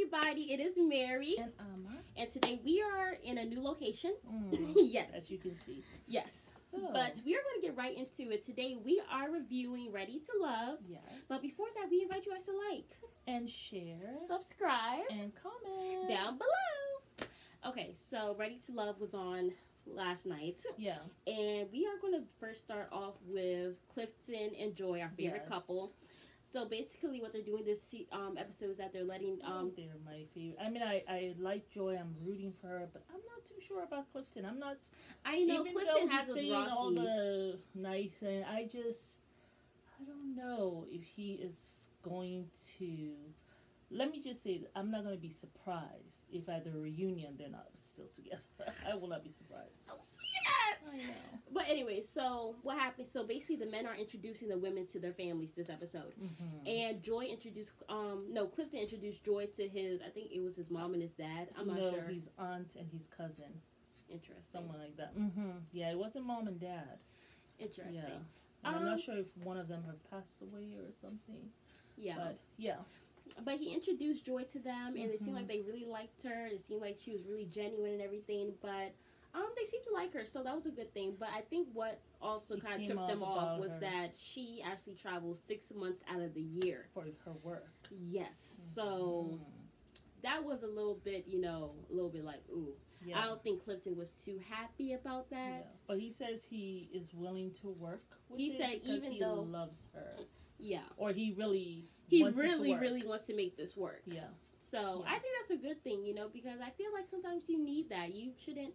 everybody. It is Mary, And Ama. and today we are in a new location. Mm, yes, As you can see. yes. So, But we are going to get right into it. Today we are reviewing Ready to Love. yes. But before that, we invite you guys to like, and share subscribe and comment down below. Okay, so Ready to Love was on last night, Yeah. and we are going to first start off with Clifton and Joy, our favorite Yes. couple. So basically, what they're doing this um, episode is that they're letting um, they're my favorite. I mean, I, I like Joy. I'm rooting for her, but I'm not too sure about Clifton. I'm not. I know even Clifton has saying rocky. all the nice thing, I just I don't know if he is going to. Let me just say I'm not going to be surprised if at the reunion they're not still together. I will not be surprised. Oh, see I that? know. But anyway, so what happened? So basically, the men are introducing the women to their families this episode, Mm-hmm. and Joy introduced um no Clifton introduced Joy to his I think it was his mom and his dad. I'm not no, sure. His aunt and his cousin, Interesting. someone like that. Mm-hmm. Yeah, it wasn't mom and dad. Interesting. Yeah. And I'm Um, not sure if one of them have passed away or something. Yeah. But yeah. But he introduced Joy to them, and it seemed like they really liked her. It seemed like she was really genuine and everything. But um, they seemed to like her, so that was a good thing. But I think what also kind of took them off was her. that she actually travels six months out of the year. For her work. Yes, so Mhm. that was a little bit, you know, a little bit like, ooh. Yeah. I don't think Clifton was too happy about that. But he says he is willing to work with He said even he though- loves her. Yeah, Or he really he wants it to really, really wants to make this work. Yeah. So Yeah. I think that's a good thing, you know, because I feel like sometimes you need that. You shouldn't.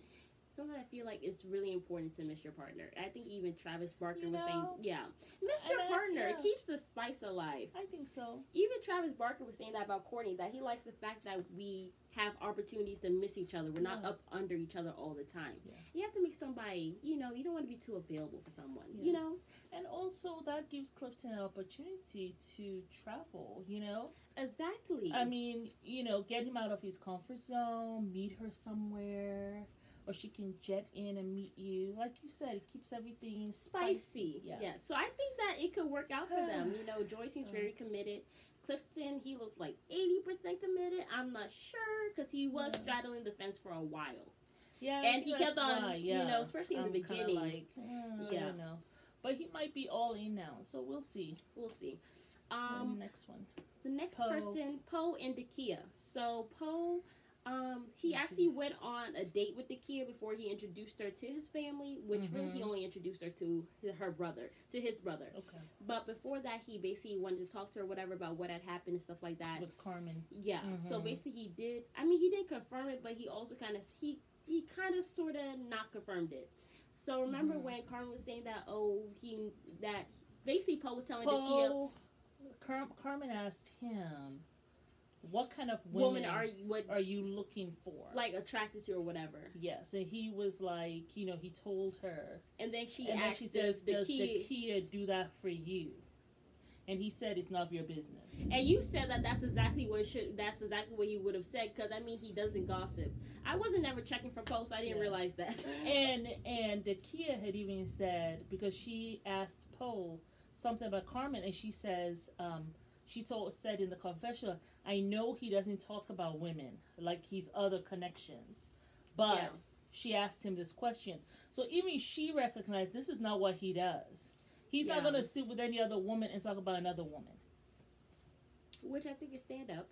Sometimes I feel like it's really important to miss your partner. I think even Travis Barker You was saying, "Yeah, miss your I- partner. It keeps the spice alive." I think so. Even Travis Barker was saying that about Courtney, that he likes the fact that we have opportunities to miss each other. We're not Yeah. up under each other all the time. Yeah. You have to make somebody, you know, you don't want to be too available for someone, Yeah. you know? And also that gives Clifton an opportunity to travel, you know? Exactly. I mean, you know, get him out of his comfort zone, meet her somewhere, or she can jet in and meet you. Like you said, it keeps everything spicy. spicy. Yeah. Yeah. So I think that it could work out for them. You know, Joy seems So- very committed. Clifton, he looks like 80% committed. I'm not sure because he was Yeah. straddling the fence for a while. Yeah, And he kept on, why, you know, especially in the I'm kinda beginning. Like, I Yeah. don't know. But he might be all in now, so we'll see. We'll see. the Um, next one. the next Poe. person, Poe and Dakia. So Poe, um, he actually went on a date with the kid before he introduced her to his family, which really he Mhm. only introduced her to her brother, to his brother. Okay. But before that, he basically wanted to talk to her, whatever, about what had happened and stuff like that. With Carmen. Yeah. So Mhm. basically, he did. I mean, he didn't confirm it, but he also kind of he he kind of sort of not confirmed it. So remember Mhm. when Carmen was saying that? Oh, he that basically Poe was telling Poe, Car- Carmen asked him, "What kind of "Woman, are you what are you looking for?" like attracted to or whatever?" yes, and he was like, you know, he told her, And then she and then she says, "Does the "Does kid?" Dakia do that for you?" And he said, "It's none of your business." And you said that that's exactly what should that's exactly what he would have said because I mean he doesn't gossip. I wasn't ever checking for posts. I didn't Yeah. realize that. and and Dakia had even said because she asked Poe something about Carmen, and she says, um, she told said in the confessional, I know he doesn't talk about women like his other connections, but Yeah. she asked him this question, so even she recognized this is not what he does. He's not going to sit with any other woman and talk about another woman. Which I think is stand up.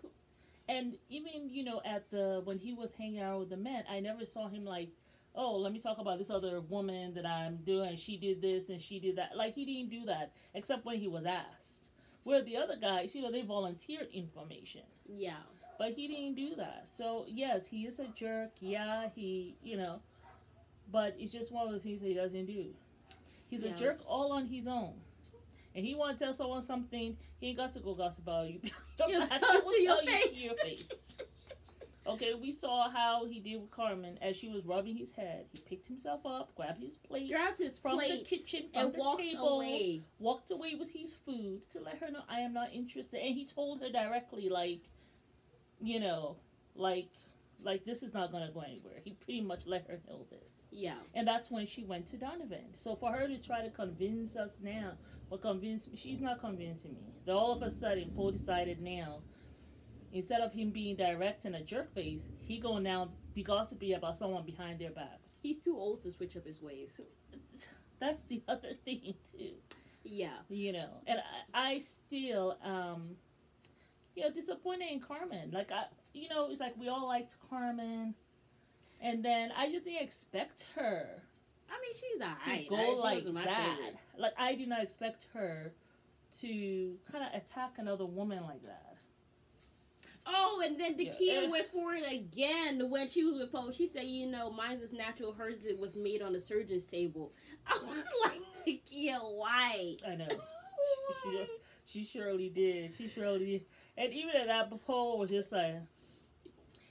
And even you know at the when he was hanging out with the men, I never saw him like, oh, let me talk about this other woman that I'm doing. She did this and she did that. Like he didn't do that except when he was asked. Where the other guys, you know, they volunteered information, Yeah. but he didn't do that. So yes, he is a jerk. Yeah, he, you know, but it's just one of the things that he doesn't do. He's Yeah. a jerk all on his own. And he want to tell someone something, he ain't got to go gossip about you. He tell will to your tell you to your face. Okay, we saw how he did with Carmen as she was rubbing his head. He picked himself up, grabbed his plate, Grabbed his From the kitchen, from and the walked table. away. walked away with his food to let her know I am not interested. And he told her directly, like, you know, like, like this is not gonna go anywhere. He pretty much let her know this. Yeah. And that's when she went to Donovan. So for her to try to convince us now, or convince me, she's not convincing me. That all of a sudden, Poe decided now instead of him being direct and a jerk face, he gonna now be gossipy about someone behind their back. He's too old to switch up his ways. That's the other thing too. Yeah. You know, and I, I still um, you know, disappointed in Carmen. Like I, you know, it's like we all liked Carmen, and then I just didn't expect her I mean, she's to alright. go like that. favorite. Like I did not expect her to kind of attack another woman like that. Oh, and then the Yeah. Kia Eh. went for it again when she was with Poe. She said, "You know, mine's is natural. Hers it was made on a surgeon's table." I was like, "Kia, why?" I know. She, she surely did. She surely did. And even at that, Poe was just like,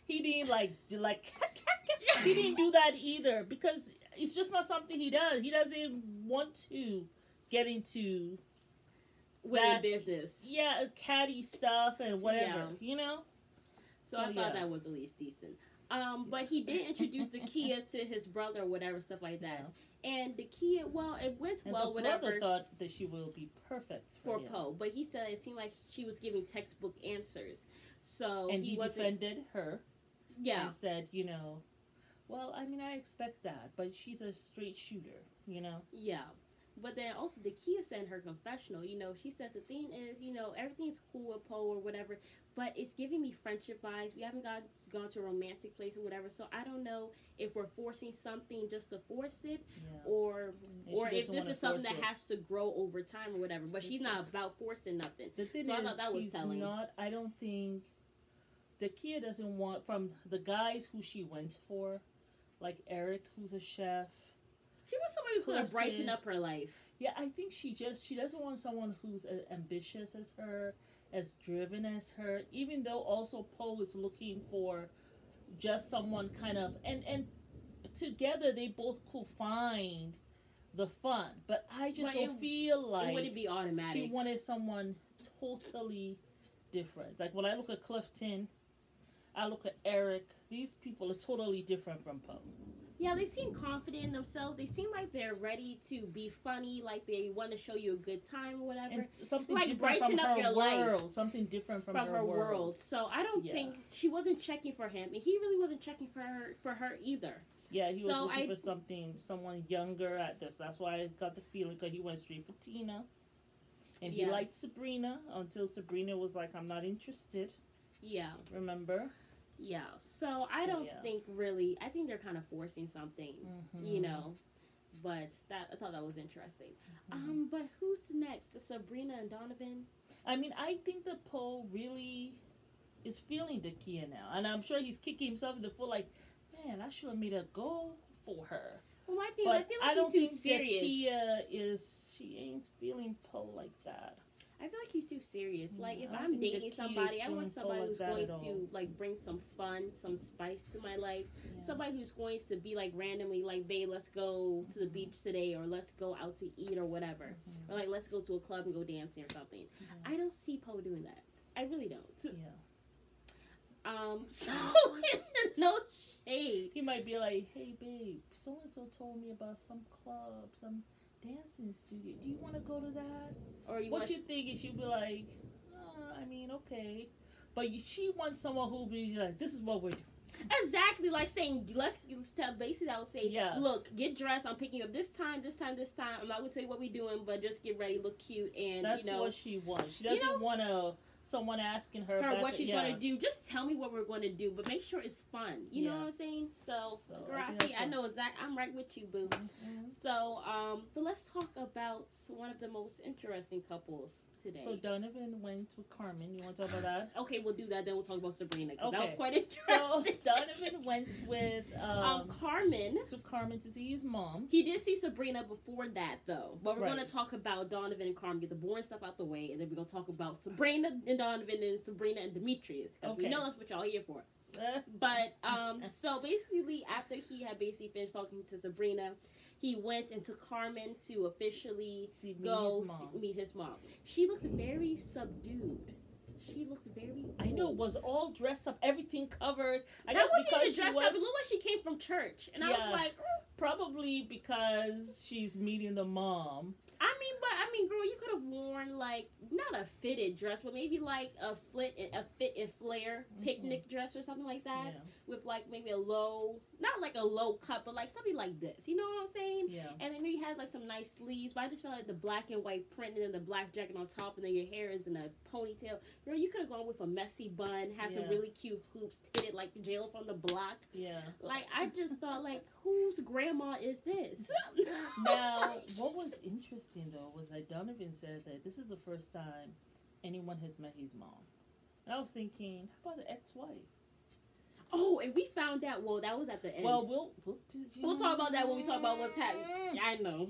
he didn't like, like, he didn't do that either because it's just not something he does. He doesn't want to get into, Women business. yeah, catty stuff and whatever, you know? So, I thought that was at least decent. Um, but he did introduce the Kia to his brother, or whatever, stuff like that. And Dakia, well, it went And well, the brother whatever, thought that she will be perfect for, for. Poe. But he said it seemed like she was giving textbook answers. So And he, he, defended her yeah, and said, you know, well, I mean, I expect that, but she's a straight shooter, you know? Yeah. But then also the Kia said in her confessional, you know, she says the thing is, you know, everything's cool with Poe or whatever, but it's giving me friendship vibes. We haven't got gone to a romantic place or whatever, so I don't know if we're forcing something just to force it Yeah. or And or if this is something that it. has to grow over time or whatever. But she's not about forcing nothing. The thing So I is, thought that was telling. not. I don't think Dakia doesn't want from the guys who she went for, like Eric, who's a chef. She wants somebody who's gonna brighten up her life. Yeah, I think she just she doesn't want someone who's as ambitious as her, as driven as her. Even though also Poe is looking for just someone kind of and and together they both could find the fun. But I just But don't it- feel like it wouldn't be automatic. she wanted someone totally different. Like when I look at Clifton, I look at Eric. These people are totally different from Poe. Yeah, they seem confident in themselves. They seem like they're ready to be funny, like they want to show you a good time or whatever And something Like, brighten up your life. world. Something different from, from, her, world. world. So I don't Yeah. think she wasn't checking for him, and he really wasn't checking for her for her either. Yeah, he was looking I- for something, someone younger at this. That's why I got the feeling because he went straight for Tina, and he liked Sabrina until Sabrina was like, "I'm not interested." Yeah, Remember? Yeah. So I So, don't yeah. think really. I think they're kind of forcing something, you Mhm. know. But that I thought that was interesting. Mhm. Um, but who's next? Sabrina and Donovan. I mean, I think the Poe really is feeling Dakia now, and I'm sure he's kicking himself in the foot. Like, man, I should have made a goal for her. Well, my thing, is, I But feel I, don't he's too think serious. that Kia is. She ain't feeling Poe like that. I feel like he's too serious. Like if I I'm dating somebody, I want somebody who's going to like bring some fun, some spice to my life. Yeah. Somebody who's going to be like randomly like, babe, let's go to the Mhm. beach today, or let's go out to eat, or whatever, Mhm. or like let's go to a club and go dancing or something. Mhm. I don't see Poe doing that. I really don't. Yeah. Um, so no shade. He might be like, hey, babe, so and so told me about some club, some dancing studio. Do you want to go to that? Or you what you think? And she'll be like, uh, I mean, okay. But you, she wants someone who'll be like, this is what we're doing. exactly like saying let's, let's tell. Basically, I would say, Yeah. look, get dressed. I'm picking you up this time, this time, this time. I'm not gonna tell you what we're doing, but just get ready, look cute, and That's you know. what she wants. She doesn't know- want to someone asking her, her what she's yeah. gonna do. Just tell me what we're gonna do, but make sure it's fun. You know what I'm saying? So, So, I I, think see. I know exactly. I'm right with you, boo. Mhm. So, um, but let's talk about one of the most interesting couples today. So Donovan went with Carmen. You want to talk about that? okay, we'll do that. Then we'll talk about Sabrina. 'cause That was quite interesting. So. Donovan went with um, um, Carmen. to Carmen to see his mom. He did see Sabrina before that, though. But we're Right. going to talk about Donovan and Carmen, get the boring stuff out the way, and then we're going to talk about Sabrina and Donovan and Sabrina and Demetrius. Because we know that's what y'all here for. But um, so basically, after he had basically finished talking to Sabrina, he went into Carmen to officially See, meet go his see- meet his mom. She looks very subdued. She looks very. I know, was all dressed up, everything covered. I that wasn't because even she dressed was up. It looked like she came from church, and I was like. Probably because she's meeting the mom. I mean, but I mean, girl, you could have worn like not a fitted dress, but maybe like a fit a fit and flare Mhm. picnic dress or something like that, Yeah. with like maybe a low, not like a low cut, but like something like this. You know what I'm saying? Yeah. And then maybe you had like some nice sleeves, but I just felt like the black and white print and then the black jacket on top, and then your hair is in a ponytail. Girl, you could have gone with a messy bun, had some really cute hoops, it like Jail from the block. Yeah. Like I just thought, like, who's whose grandma is this? Now, what was interesting though was that Donovan said that this is the first time anyone has met his mom. And I was thinking, how about the ex-wife? oh, and we found out. Well, that was at the end. Well, we'll we'll, did you we'll talk about that when we talk about what's happening. I know,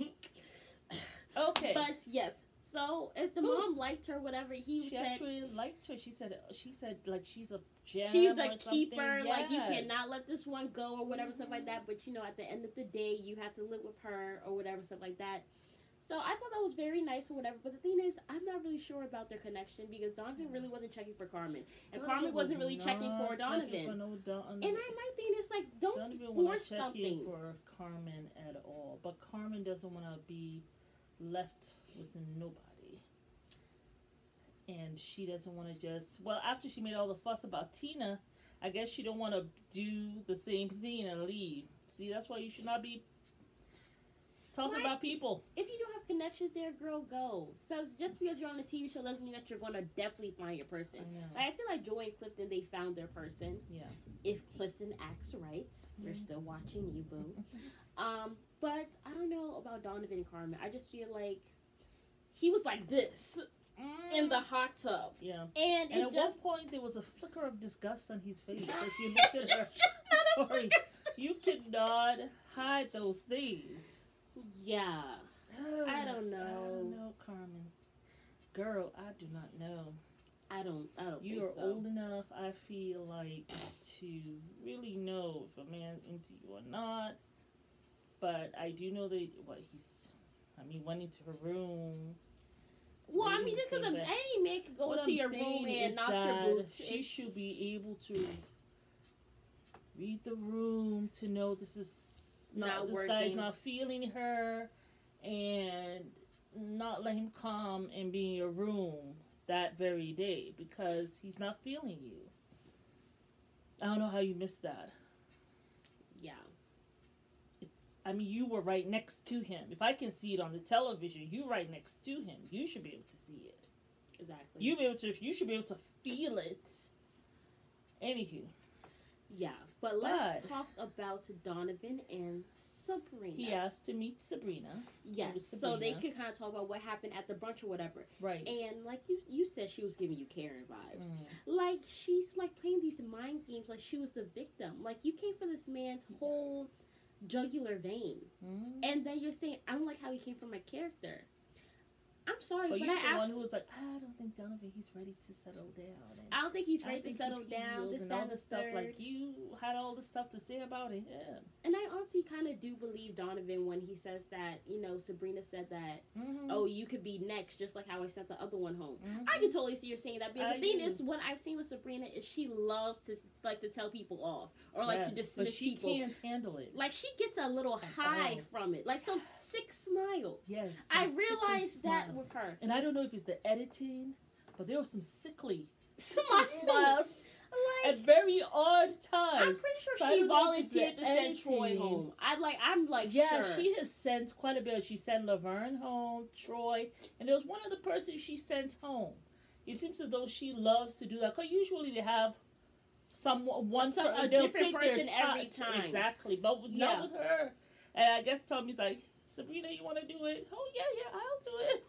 Okay. but yes. So if the Who? mom liked her, whatever he she said, actually liked her. She said she said like she's a gem she's a keeper. Like you cannot let this one go or whatever stuff like mm-hmm. that. But you know, at the end of the day, you have to live with her or whatever stuff like that. So I thought that was very nice or whatever. But the thing is, I'm not really sure about their connection because Donovan mm. really wasn't checking for Carmen, and Donovan Carmen wasn't was really checking for checking Donovan. for no Don- And I my thing is like, don't Donovan force checking something. for Carmen at all. But Carmen doesn't want to be left with nobody. And she doesn't want to just well after she made all the fuss about Tina, I guess she don't want to do the same thing and leave. See, that's why you should not be talking Why- about people. If you don't have connections there, girl, go. Because just because you're on a TV show doesn't mean that you're gonna definitely find your person. I. Like, I feel like Joy and Clifton, they found their person. Yeah. If Clifton acts right, we're Mhm. still watching you, boo. Um, but I don't know about Donovan and Carmen. I just feel like he was like this in the mm. hot tub, yeah. and, And at just one point, there was a flicker of disgust on his face as he looked at her. Sorry, you cannot hide those things. yeah. I don't I don't know. know, Carmen. Girl, I do not know. I don't. I don't. You are so. old enough, I feel like, to really know if a man's into you or not. But I do know that what he's. I mean, went into her room. Well, I mean, just because the same of bed. any man could go into your room and knock your boots. She should be able to read the room to know this is not, Not this guy's not feeling her, and not let him come and be in your room that very day because he's not feeling you. I don't know how you missed that. yeah. I mean you were right next to him. If I can see it on the television, you right next to him. You should be able to see it. Exactly. You be able to you should be able to feel it. Anywho. Yeah, but let's But- talk about Donovan and Sabrina. He asked to meet Sabrina. Yes. with So they Sabrina. could kind of talk about what happened at the brunch or whatever. Right. And like you, you said she was giving you Karen vibes. Mm. Like she's like playing these mind games, like she was the victim. Like you came for this man's whole jugular vein, Mm. and then you're saying I don't like how he came from my character. I'm sorry, But but, you're I the one who was like, I don't think Donovan, he's ready to settle down. And I don't think he's ready to settle down. This, and all the this stuff. third. Like you had all this stuff to say about him. Yeah. And I honestly kind of do believe Donovan when he says that, you know, Sabrina said that, Mm-hmm. oh, you could be next, just like how I sent the other one home. Mhm. I can totally see her saying that because I the thing do. is, what I've seen with Sabrina is she loves to like to tell people off or like to dismiss but she people. can't handle it. Like she gets a little high all. from it, like some sick smile. Yes. I realized that smile. With her And I don't know if it's the editing, but there was some sickly smile. smiles Like, at very odd times. I'm pretty sure So she don't know if it's the volunteered to send Troy home. I'm like, I'm like, yeah, sure. she has sent quite a bit. She sent Laverne home, Troy, and there was one other person she sent home. It seems as though she loves to do that. Cause usually they have some one Some- per- a different person every time. exactly, but with- Yeah. not with her. And I guess Tommy's like, Sabrina, you want to do it? Oh yeah, yeah, I'll do it.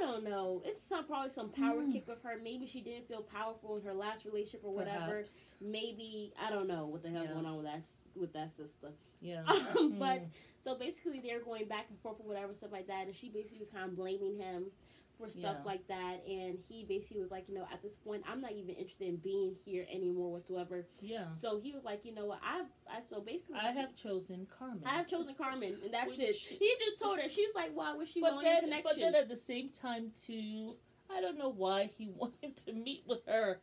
I don't know. It's some probably some power Mm. kick with her. Maybe she didn't feel powerful in her last relationship or whatever. Perhaps. Maybe I don't know what the hell Yeah. going on with that with that sister. Yeah. Um, but Mm. so basically they're going back and forth or whatever stuff like that, and she basically was kind of blaming him for stuff Yeah. like that, and he basically was like, you know, at this point I'm not even interested in being here anymore whatsoever. yeah. So he was like, you know what, I've I so basically I have chosen Carmen. I have chosen Carmen, and that's it. He just told her. She was like, "Well, I wish you but well your then, connection." but then at the same time too, I don't know why he wanted to meet with her.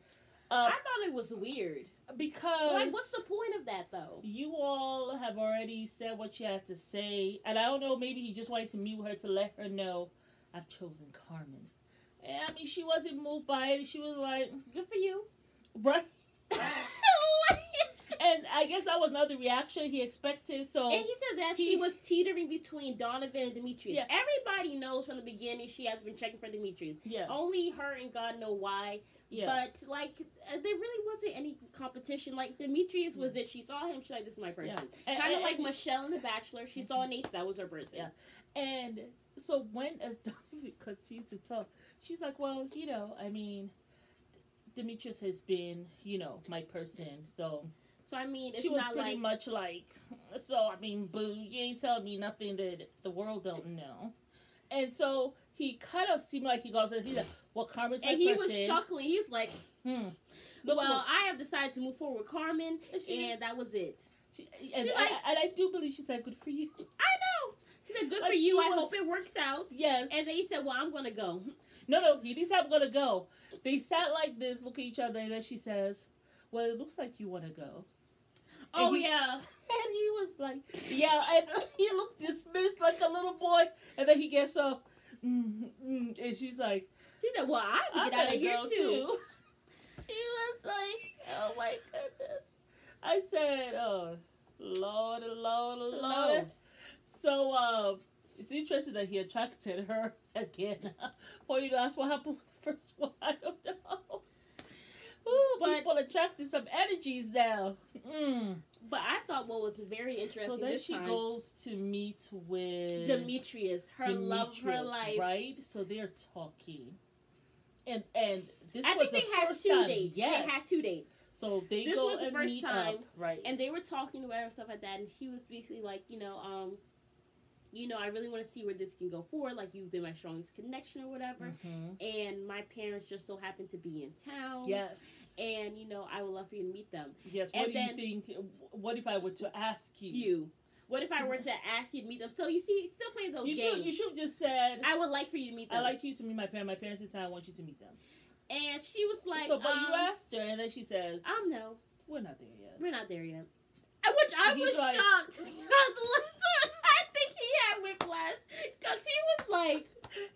Uh, I thought it was weird. because Like, what's the point of that though? you all have already said what you had to say, and I don't know. Maybe he just wanted to meet with her to let her know I've chosen Carmen. And I mean, she wasn't moved by it. She was like, Good for you. right. and I guess that was not the reaction he expected. So And he said that He- she was teetering between Donovan and Demetrius. Yeah. Everybody knows from the beginning she has been checking for Demetrius. yeah, Only her and God know why. yeah, But like, uh, there really wasn't any competition. Like Demetrius was it. She saw him. She's like, "This is my person." yeah. Kind of like and- Michelle in The Bachelor. She saw Nayte. That was her person. Yeah. And so when as Donovan continues to talk, she's like, "Well, you know, I mean, Demetrius has been, you know, my person, so." So I mean, it's she was not pretty like much like, so I mean, boo, you ain't telling me nothing that the world don't know. And so he kind of seemed like he goes, he's like, well, Carmen's my and he was chuckling. He's like, Hmm. Look, "Well, look. I have decided to move forward with Carmen, And she- and that was it." she- and, she I, like- and I do believe she said, good for you. I said, "Good Like, for you. I was- hope it works out." Yes. And then he said, "Well, I'm gonna go." no, no, he didn't say I'm going to go. They sat like this, look at each other, and then she says, well, it looks like you want to go. Oh he- yeah. And he was like, yeah, and he looked dismissed like a little boy. And then he gets up, mm, mm, and she's like, He said, "Well, I have to get out of here go too." She was like, oh my goodness. I said, oh, Lord, Lord, Lord. Lord. So, um, it's interesting that he attracted her again. For you to ask what happened with the first one, I don't know. Ooh, But- people attracted some energies now. Mm. But I thought what was very interesting So then this she time, goes to meet with Demetrius, her love her life. right? So they're talking, and and this I was think the they had first two time. dates. Yes. They had two dates. So they This go was the and first meet time, up, right? And they were talking to her and stuff like that, and he was basically like, you know, um, you know, I really want to see where this can go forward. Like you've been my strongest connection or whatever. Mhm. And my parents just so happen to be in town. Yes, And you know, I would love for you to meet them. yes. What And do then- you think? What if I were to ask you? You. What if I were to ask you to meet them? So you see, still playing those You games. should. You should have just said. I would like for you to meet them. I like you to meet my parents. My parents in town. I want you to meet them. And she was like, so, but um, you asked her, and then she says, um, no, "We're not there yet." we're not there yet. I- Which I He's was like- shocked. Because I think he had whiplash. Because he was like,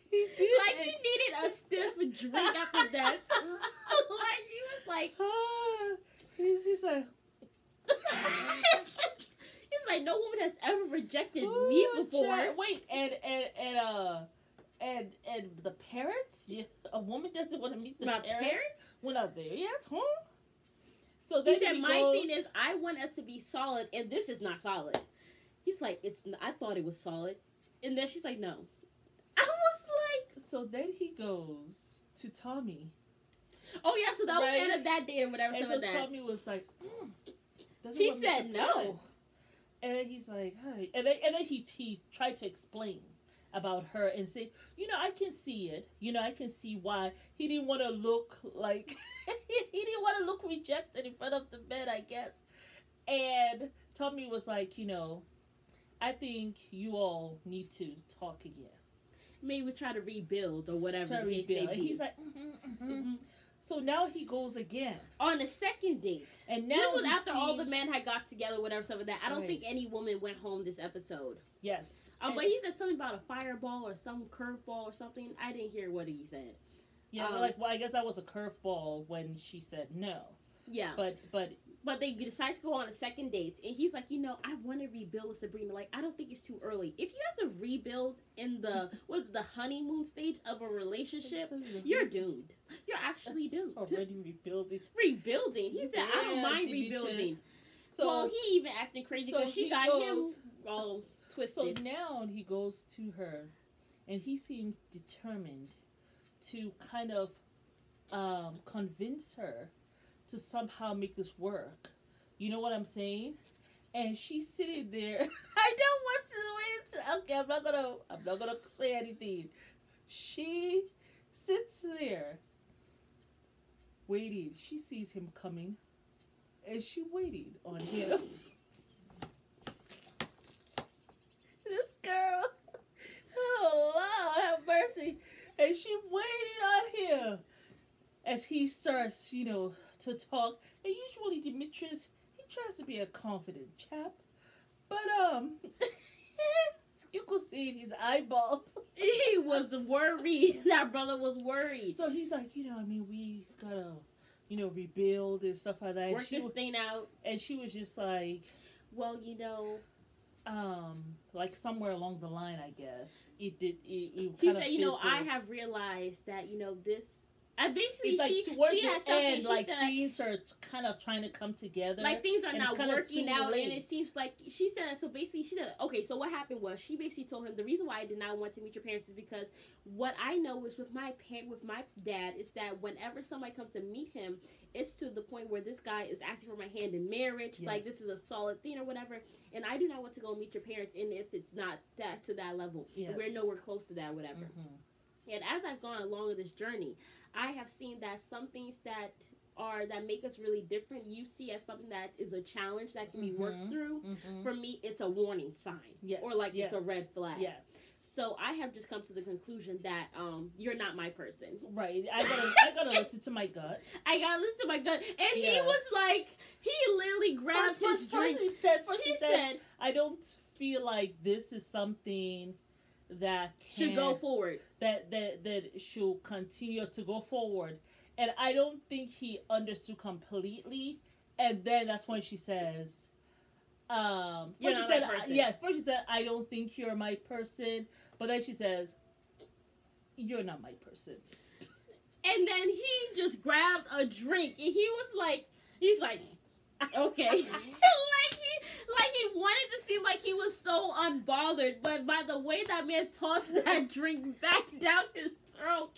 He like he needed a stiff drink after that. like he was like, he's, he's like, he's like, no woman has ever rejected me before. child." Wait, and and and uh, and and the parents? Yeah, a woman doesn't want to meet the My parents. parents. We're not there yet, huh? So He then said, he my goes, thing is, I want us to be solid, and this is not solid. He's like, it's. I thought it was solid, and then she's like, no. I was like, So then he goes to Tommy, oh yeah, so that was the end of that day or whatever. and so that. Tommy was like, mm, She want me to said no. And then he's like, hi. And then and then he he tried to explain about her and say, you know, I can see it. You know, I can see why he didn't want to look like he didn't want to look rejected in front of the men, I guess. And Tommy was like, you know, I think you all need to talk again. Maybe we try to rebuild or whatever Try to rebuild. He's like, mhm, mhm. Mhm. so now he goes again. on the second date. And now this was after all the men had got together, whatever, some of that. I don't Right. think any woman went home this episode. Yes. Um, And- but he said something about a fireball or some curveball or something. I didn't hear what he said. Yeah, Um, like well, I guess that was a curveball when she said no. Yeah, But but but they decide to go on a second date, and he's like, you know, I want to rebuild with Sabrina. Like, I don't think it's too early. If you have to rebuild in the was the honeymoon stage of a relationship, you're doomed. You're actually doomed. already rebuilding. Rebuilding. He said, I don't mind rebuilding. So well, he even acting crazy so because she got goes- him all twisted. so now he goes to her, and he seems determined to kind of um, convince her to somehow make this work. You know what I'm saying? And she's sitting there. I don't want to wait. Okay, I'm not gonna. I'm not gonna say anything. She sits there, waiting. She sees him coming, and she waited on him. this girl, oh Lord, have mercy, and she waiting on him. as he starts, you know, to talk, and usually Demetrius he tries to be a confident chap, but um, you could see in his eyeballs. he was worried. That brother was worried. So he's like, you know, I mean, we gotta, you know, rebuild and stuff like that. And Work she, this wa- thing out. and she was just like, Well, you know, um, like somewhere along the line, I guess it did. It, it she said, you know, I have realized that you know this. I basically It's like she towards she something. end, like said, things are kind of trying to come together. like things are not working out, and it seems like she said. So basically, she said, okay. So what happened was she basically told him the reason why I did not want to meet your parents is because what I know is with my parent, with my dad, is that whenever somebody comes to meet him, it's to the point where this guy is asking for my hand in marriage. Like this is a solid thing or whatever. And I do not want to go meet your parents, and if it's not that to that level, Yes. we're nowhere close to that, whatever. Mhm. And as I've gone along with this journey, I have seen that some things that are that make us really different, you see as something that is a challenge that can be worked Mhm. through. Mhm. For me, it's a warning sign, Yes, or like it's a red flag. Yes. So I have just come to the conclusion that um, you're not my person. Right. I gotta I gotta listen to my gut. I gotta listen to my gut, and he was like, he literally grabbed First, his first, first he said first he he said, said, I don't feel like this is something that can, "Should go forward." that that that should continue to go forward. And I don't think he understood completely. And then that's when she says, um, first she said, yeah, first she said, I don't think you're my person. But then she says, you're not my person. And then he just grabbed a drink, and he was like, he's like, okay, like like he wanted to seem like he was so unbothered, but by the way that man tossed that drink back down his throat,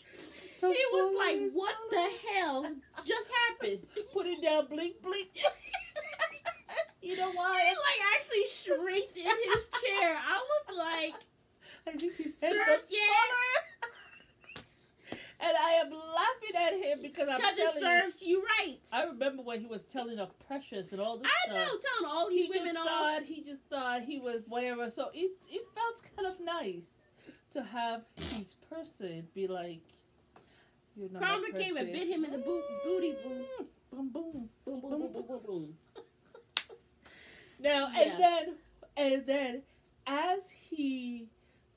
he was like, what the hell just happened? Put it down, blink, blink. you know why? He like actually shrieked in his chair. I was like, I think he's yeah. And I am laughing at him because I'm because it telling you. serves you right. I remember when he was telling of Precious and all this I stuff. I know, telling all He these just women off. thought he just thought he was whatever. So it it felt kind of nice to have his person be like, "You're not my Karma came and bit him in the boot, booty, boom, Mm, Boom, boom. boom, boom, boom, boom, boom, boom. Now Yeah. and then and then as he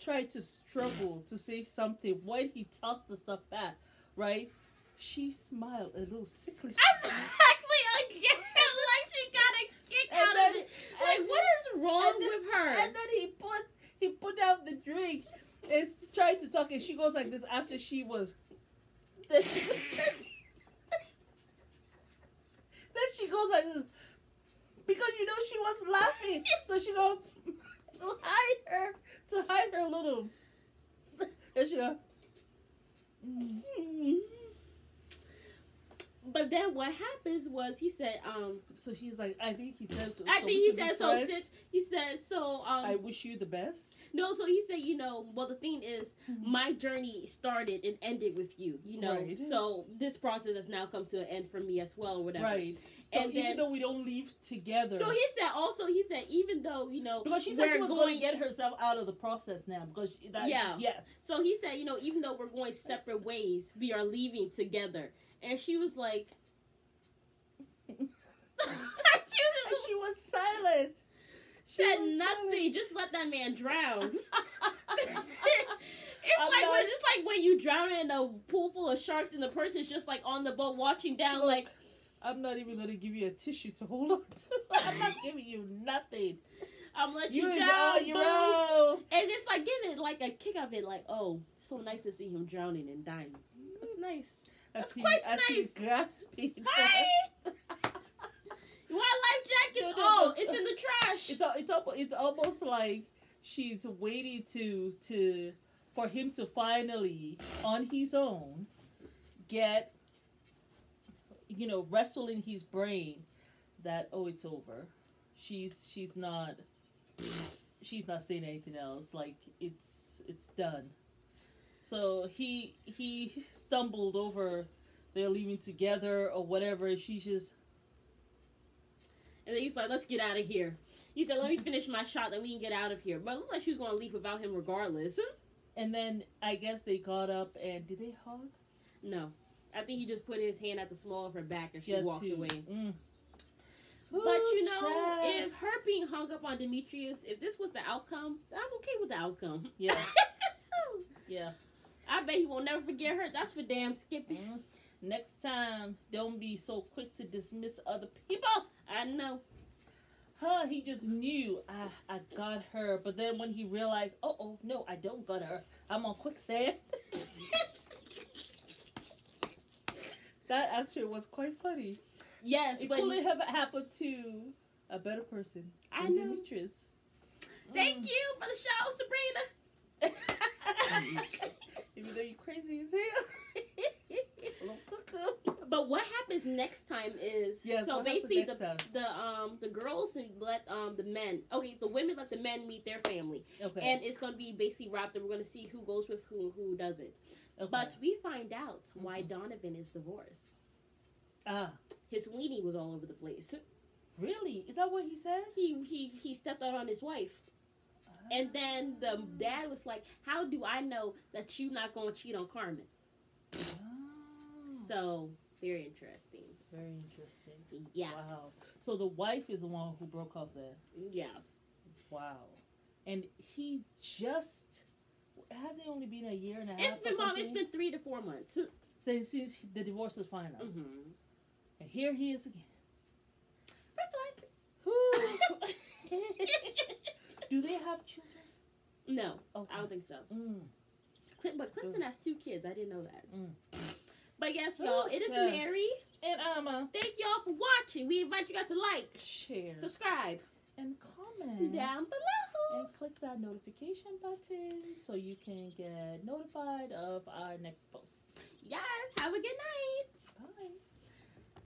tried to struggle to say something when he tossed the stuff back, right? She smiled a little sickly. Exactly again. like she got a kick And out then- of it. Like what is wrong then- with her? And then he put he put down the drink and tried to talk, and she goes like this after she was. Then she, goes like this because you know she was laughing, so she goes to hide her to hide her little. And she go. "Mm." But then what happens was he said, um, So she's like, I think he said. So, I think he said so. Since he said so, um, I wish you the best. no. So he said, you know, well, the thing is, my journey started and ended with you. You know, Right. so this process has now come to an end for me as well, or whatever. Right. So And even then- though we don't leave together. So he said also he said even though you know Because she said she was going to get herself out of the process now. Because she, that, Yeah. yes, So he said, you know, even though we're going separate ways, we are leaving together. And she was like, she and she was silent. She said was nothing. Just let that man drown. it's I'm like not- when it's like when you drown in a pool full of sharks and the person's just like on the boat watching down, Look, like I'm not even going to give you a tissue to hold on to. I'm not giving you nothing. I'm letting You you, drown. boo. own. And it's like getting like a kick of it, like oh, so nice to see him drowning and dying. That's mm-hmm. nice. That's he, quite nice. gasping. Hi. You want life jackets? No, no, Oh, no. it's in the trash. it's it's it's almost like she's waiting to to for him to finally on his own get you know wrestle in his brain that oh it's over she's she's not she's not saying anything else like it's it's done so he he stumbled over they're leaving together or whatever she's just And then he's like, let's get out of here. He said, let me finish my shot, then we can get out of here. But it looked like she was going to leave without him regardless. and then i guess they got up and did they hug No. I think he just put his hand at the small of her back and she Yeah, walked too. away. Mm. But you know, child. if her being hung up on Demetrius, if this was the outcome, I'm okay with the outcome. Yeah. yeah. I bet he will never forget her. That's for damn Skippy. Mm. Next time, don't be so quick to dismiss other people. I know. Huh, he just knew I, I got her, but then when he realized, oh, oh, no, I don't got her. I'm on quicksand. that actually was quite funny. yes, It but could have happened to a better person. I know. Demetrius. Thank Mm. you for the show, Sabrina. Even though you're crazy as hell. a little cuckoo. But what happens next time is Yes, so basically the time? the um the girls and let um the men okay the women let the men meet their family Okay. and it's gonna be basically wrapped up. We're gonna see who goes with who and who doesn't. Okay. But we find out why Mhm. Donovan is divorced. ah, His weenie was all over the place. really? Is that what he said? He he he stepped out on his wife. And then the dad was like, "How do I know that you not gonna cheat on Carmen?" Ah, So very interesting. very interesting. Yeah, Wow. So the wife is the one who broke off the. yeah. Wow. And he just has it only been a year and a half? It's been mom. It's been three to four months. since since the divorce was final, Mm-hmm. and here he is again. Do they have children? no, Okay. I don't think so. Mm. Clint, but Clinton has two kids. I didn't know that. Mm. But yes, y'all, it is Mary. And Ama, Thank y'all for watching. We invite you guys to like, share subscribe and comment. down below. And click that notification button so you can get notified of our next post. Yes, have a good night. Bye.